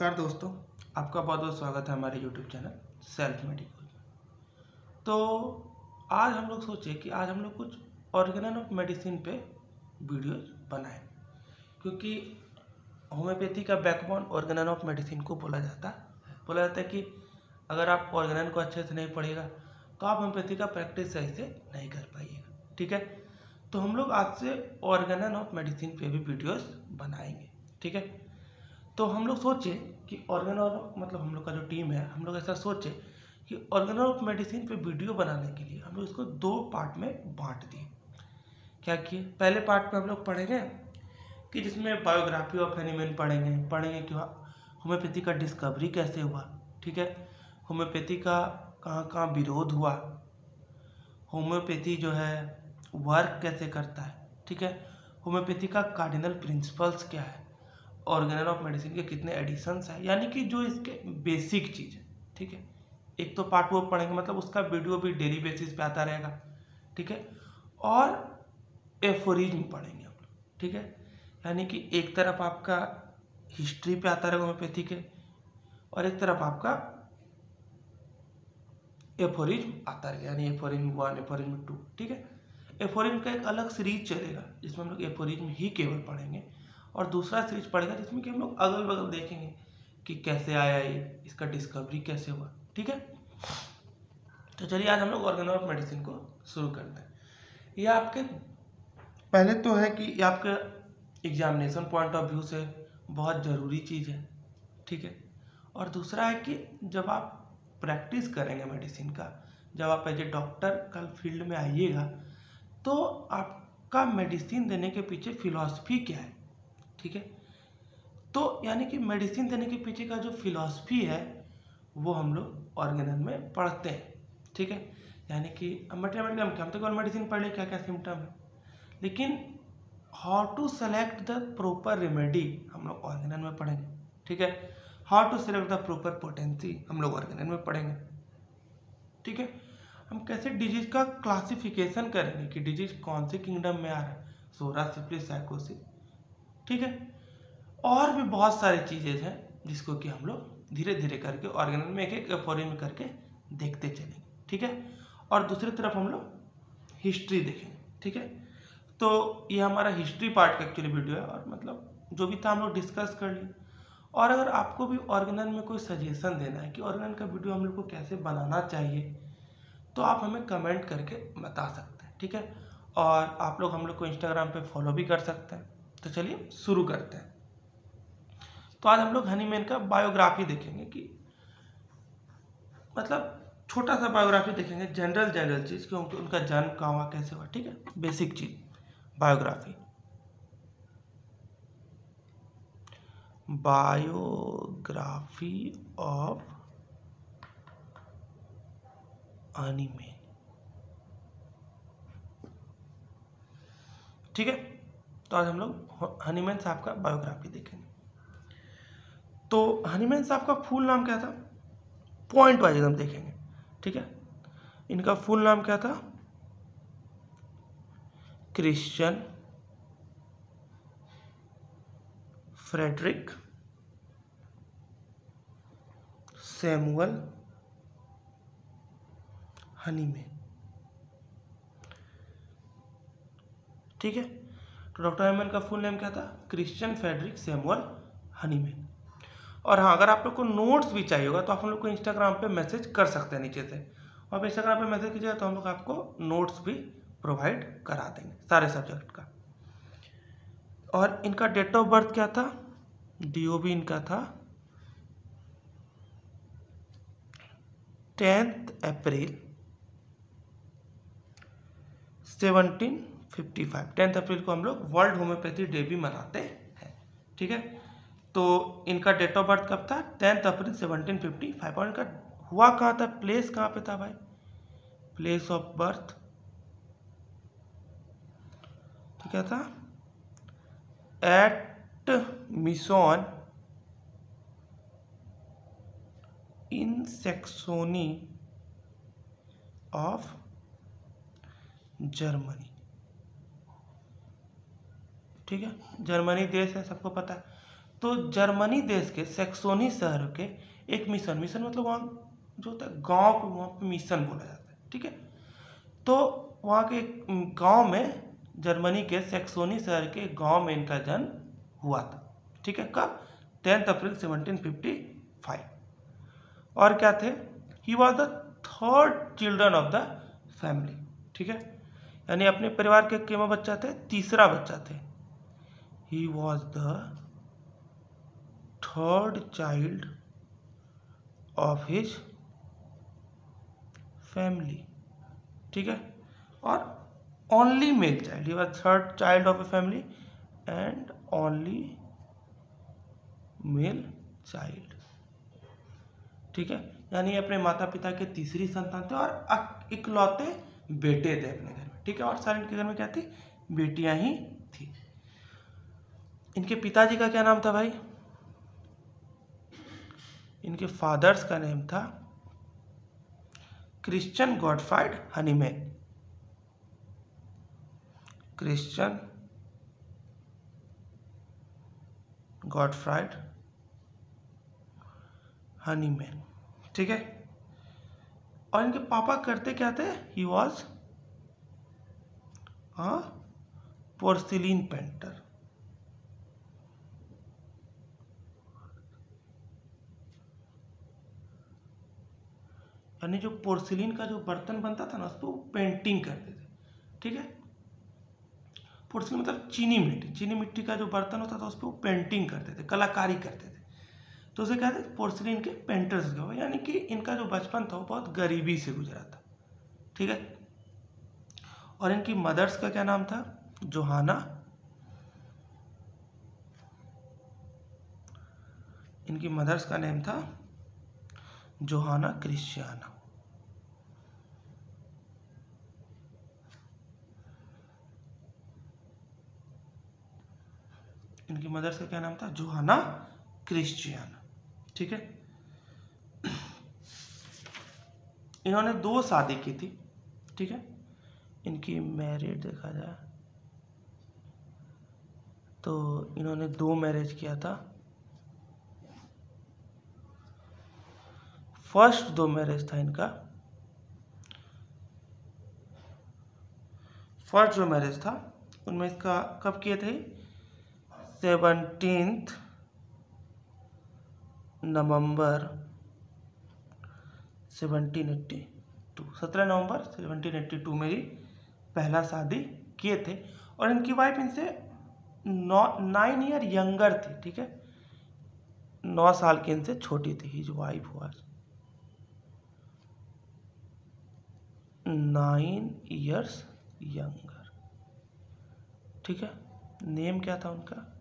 नमस्कार दोस्तों, आपका बहुत बहुत स्वागत है हमारे यूट्यूब चैनल सेल्फ मेडिकल तो आज हम लोग सोचे कि आज हम लोग कुछ ऑर्गेनन ऑफ़ मेडिसिन पे वीडियोस बनाएँ, क्योंकि होम्योपैथी का बैकबोन ऑर्गेनन ऑफ़ मेडिसिन को बोला जाता है। बोला जाता है कि अगर आप ऑर्गेनन को अच्छे से नहीं पढ़ेगा तो आप होम्योपैथी का प्रैक्टिस सही से नहीं कर पाइएगा, ठीक है? तो हम लोग आज से ऑर्गेनन ऑफ़ मेडिसिन पे भी वीडियोज़ बनाएँगे, ठीक है? तो हम लोग सोचे कि ऑर्गेन मतलब हम लोग का जो टीम है, हम लोग ऐसा सोचे कि ऑर्गेन ऑफ़ मेडिसिन पे वीडियो बनाने के लिए हम लोग इसको दो पार्ट में बांट दिए। क्या किए? पहले पार्ट में हम लोग पढ़ेंगे कि जिसमें बायोग्राफी ऑफ़ एनिमल पढ़ेंगे पढ़ेंगे कि होम्योपैथी का डिस्कवरी कैसे हुआ, ठीक है? होम्योपैथी का कहाँ कहाँ विरोध हुआ होम्योपैथी जो है वर्क कैसे करता है, ठीक है? होम्योपैथी का कार्डिनल प्रिंसिपल्स क्या है? ऑर्गेनल ऑफ़ मेडिसिन के कितने एडिशंस हैं, यानी कि जो इसके बेसिक चीज़ है, ठीक है? एक तो पार्ट वो पढ़ेंगे मतलब उसका वीडियो भी डेली बेसिस पे आता रहेगा, ठीक है? और एफोरिज्म पढ़ेंगे हम लोग, ठीक है? यानी कि एक तरफ़ आपका हिस्ट्री पे आता रहेगा होम्योपैथी के, और एक तरफ़ आपका एफोरिज्म आता रहेगा, यानी एफोरिज्म वन एफोरिज्म टू ठीक है? एफोरिज्म का एक अलग सीरीज़ चलेगा, जिसमें हम लोग एफोरिज्म ही केवल पढ़ेंगे और दूसरा सीरीज़ पढ़ेगा जिसमें कि हम लोग अगल बगल देखेंगे कि कैसे आया ये, इसका डिस्कवरी कैसे हुआ, ठीक है? तो चलिए आज हम लोग ऑर्गेनो ऑफ़ मेडिसिन को शुरू करते हैं। ये आपके, पहले तो है कि ये आपके एग्जामिनेशन पॉइंट ऑफ़ व्यू से बहुत ज़रूरी चीज़ है, ठीक है? और दूसरा है कि जब आप प्रैक्टिस करेंगे मेडिसिन का, जब आप एज ए डॉक्टर कल फ़ील्ड में आइएगा तो आपका मेडिसिन देने के पीछे फिलॉसफी क्या है? ठीक है? तो यानी कि मेडिसिन देने के पीछे का जो फिलॉसफी है, वो हम लोग ऑर्गेनल में पढ़ते हैं, ठीक है? यानी कि मेडिकल हम हम तो केवल मेडिसिन पढ़ लें क्या क्या सिम्टम है? लेकिन how to select the proper remedy हम लोग ऑर्गेनल में पढ़ेंगे, ठीक है? How to select the proper potency हम लोग ऑर्गेनल में पढ़ेंगे, ठीक है? हम कैसे डिज़ीज़ का क्लासिफिकेशन करेंगे कि डिज़ीज़ कौन से किंगडम में आ रहा है? सोरा सिप्लिस साइकोसिस ठीक है? और भी बहुत सारी चीज़ें हैं जिसको कि हम लोग धीरे धीरे करके ऑर्गेनल में एक एक फॉरिन में करके देखते चलेंगे, ठीक है? और दूसरी तरफ़ हम लोग हिस्ट्री देखेंगे, ठीक है? तो ये हमारा हिस्ट्री पार्ट का एक्चुअली वीडियो है और मतलब जो भी था हम लोग डिस्कस कर लिए। और अगर आपको भी ऑर्गेनल में कोई सजेशन देना है कि ऑर्गेनल का वीडियो हम लोग को कैसे बनाना चाहिए तो आप हमें कमेंट करके बता सकते हैं, ठीक है? और आप लोग हम लोग को इंस्टाग्राम पे फॉलो भी कर सकते हैं। तो चलिए शुरू करते हैं। तो आज हम लोग हनीमैन का बायोग्राफी देखेंगे कि मतलब छोटा सा बायोग्राफी देखेंगे, जनरल जनरल चीज़, क्योंकि उनका जन्म कहाँ हुआ, कैसे हुआ, ठीक है? बेसिक चीज़, बायोग्राफी। Biography of Hahnemann. ठीक है? तो आज हम लोग हनीमैन साहब का बायोग्राफी देखेंगे। तो हनीमैन साहब का फुल नाम क्या था? पॉइंट वाइज हम देखेंगे, ठीक है? इनका फुल नाम क्या था? क्रिश्चियन फ्रेडरिक सैमुअल हनीमैन ठीक है? तो डॉक्टर हेमन का फुल नेम क्या था? Christian Friedrich Samuel Hahnemann. और हाँ अगर आप लोग को नोट्स भी चाहिए होगा तो आप हम लोग को इंस्टाग्राम पे मैसेज कर सकते हैं नीचे से। और इंस्टाग्राम पे मैसेज कीजिएगा तो हम लोग आपको नोट्स भी प्रोवाइड करा देंगे, सारे सब्जेक्ट का। और इनका डेट ऑफ़ बर्थ क्या था? डी भी इनका था tenth April seventeen fifty five tenth April को हम लोग वर्ल्ड होम्योपैथी डे भी मनाते हैं। ठीक है? तो इनका डेट ऑफ़ बर्थ कब था? Tenth April seventeen fifty five और इनका हुआ कहाँ था? प्लेस कहाँ पे था भाई? प्लेस ऑफ़ बर्थ तो क्या था? At Meissen in Saxony of Germany ठीक है? जर्मनी देश है, सबको पता है। तो जर्मनी देश के, सेक्सोनी शहर के एक मिशन मिशन मतलब वहाँ जो होता है, गाँव को वहाँ पे मिशन बोला जाता है, ठीक है? तो वहाँ के गाँव में, जर्मनी के सेक्सोनी शहर के गाँव में इनका जन्म हुआ था, ठीक है? कब? टेंथ अप्रैल 1755 और क्या थे? He was the third children of the family ठीक है? यानी अपने परिवार के केमा बच्चा थे? तीसरा बच्चा थे। He was the third child of his family ठीक है? और only male child he was third child of a family and only male child ठीक है? यानी अपने माता पिता के तीसरी संतान थे और इकलौते बेटे थे अपने घर में। ठीक है? और सारे इनके घर में क्या थी? बेटियाँ ही थी। इनके पिताजी का क्या नाम था भाई? इनके फादर्स का नेम था Christian Gottfried Hahnemann. Christian Gottfried Hahnemann. ठीक है? और इनके पापा करते क्या थे? ही वॉज़ पोर्सिलीन पेंटर यानी जो पोर्सिलीन का जो बर्तन बनता था ना उस पर वो पेंटिंग करते थे। ठीक है? पोर्सिलीन मतलब चीनी मिट्टी चीनी मिट्टी का जो बर्तन होता था उस पर वो पेंटिंग करते थे, कलाकारी करते थे। तो उसे कहते थे पोर्सिलीन के पेंटर्स का। यानी कि इनका जो बचपन था, वो बहुत गरीबी से गुजरा था। ठीक है? और इनकी मदर्स का क्या नाम था? जोहाना। इनकी मदर्स का नेम था जोहाना क्रिश्चियाना। इनकी मदर से क्या नाम था? Johanna Christiana. ठीक है? इन्होंने दो शादी की थी। ठीक है? इनकी मैरिड देखा जाए तो इन्होंने दो मैरिज किया था। फ़र्स्ट दो मैरिज था इनका फ़र्स्ट जो मैरिज था, उनमें इसका कब किए थे? सेवनटीन नवंबर। सेवनटीन एट्टी टू, सत्रह नवंबर सेवनटीन एट्टी टू में ही पहला शादी किए थे। और इनकी वाइफ इनसे नौ नाइन ईयर यंगर थी, ठीक है? नौ साल की इनसे छोटी थी his wife was nine years younger. ठीक है? नेम क्या था उनका?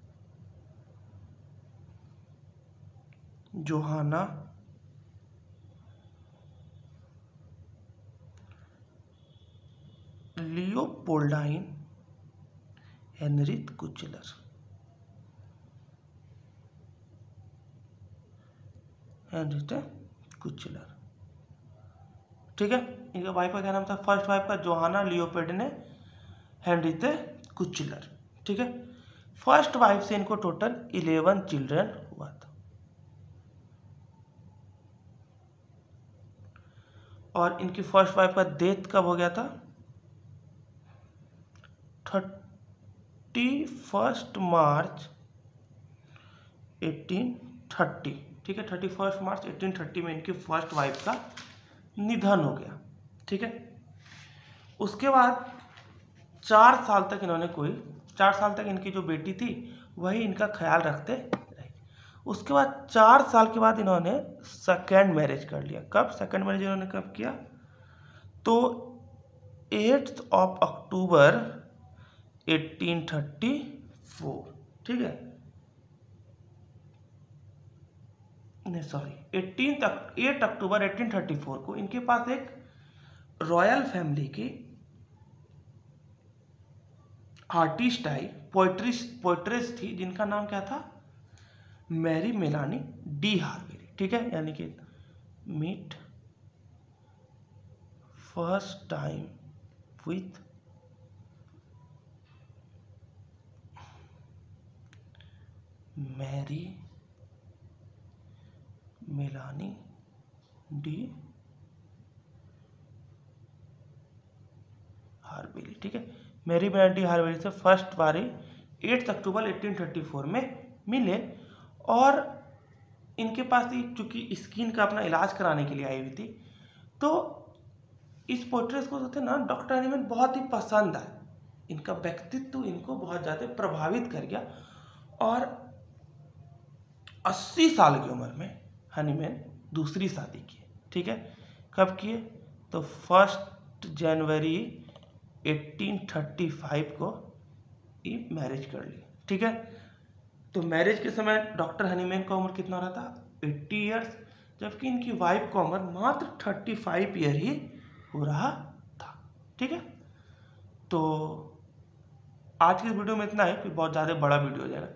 Johanna. Leopoldine Henriette Kuchler. Henriette Kuchler. ठीक है? इनका वाइफ का क्या नाम था? फ़र्स्ट वाइफ का जोहाना लियोपेड ने हेनरिते कुचलर ठीक है? फ़र्स्ट वाइफ से इनको टोटल इलेवन चिल्ड्रन हुआ था। और इनकी फ़र्स्ट वाइफ का डेथ कब हो गया था? Thirty first March eighteen thirty ठीक है? Thirty first March eighteen thirty में इनकी फ़र्स्ट वाइफ का निधन हो गया, ठीक है? उसके बाद चार साल तक इन्होंने कोई, चार साल तक इनकी जो बेटी थी, वही इनका ख्याल रखते रहे। उसके बाद चार साल के बाद इन्होंने सेकेंड मैरिज कर लिया। कब? सेकेंड मैरिज इन्होंने कब किया? तो एट्थ ऑफ़ अक्टूबर 1834 ठीक है? नहीं सॉरी एटीन एट अक्टूबर 1834 को इनके पास एक रॉयल फैमिली की आर्टिस्ट आई पोइट्रिस पोइट्रेस थी, जिनका नाम क्या था? मैरी मेलानी डी हार्वेरी ठीक है? यानी कि meet first time with Marie Melanie de Hervilly, ठीक है? मेरी डी हार्वेली से फ़र्स्ट बारी एट्थ अक्टूबर 1834 में मिले और इनके पास चूँकि स्किन का अपना इलाज कराने के लिए आई हुई थी। तो इस पोर्ट्रेस को जो ना, डॉक्टर एनिमन बहुत ही पसंद आए। इनका व्यक्तित्व इनको बहुत ज़्यादा प्रभावित कर गया और 80 साल की उम्र में हनीमैन दूसरी शादी की ठीक है? कब किए तो फ़र्स्ट जनवरी 1835 को ये मैरिज कर ली, ठीक है? तो मैरिज के समय डॉक्टर हनीमैन का उम्र कितना रहा था 80 इयर्स जबकि इनकी वाइफ का उम्र मात्र 35 ईयर ही हो रहा था, ठीक है? तो आज के वीडियो में इतना है कि बहुत ज़्यादा बड़ा वीडियो हो जाएगा।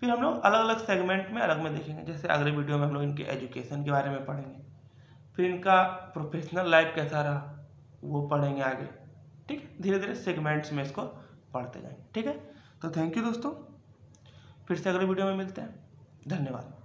फिर हम लोग अलग अलग सेगमेंट में अलग में देखेंगे। जैसे अगले वीडियो में हम लोग इनके एजुकेशन के बारे में पढ़ेंगे। फिर इनका प्रोफेशनल लाइफ कैसा रहा, वो पढ़ेंगे आगे। ठीक है? धीरे धीरे सेगमेंट्स में इसको पढ़ते जाएँगे। ठीक है? तो थैंक यू दोस्तों। फिर से अगले वीडियो में मिलते हैं। धन्यवाद।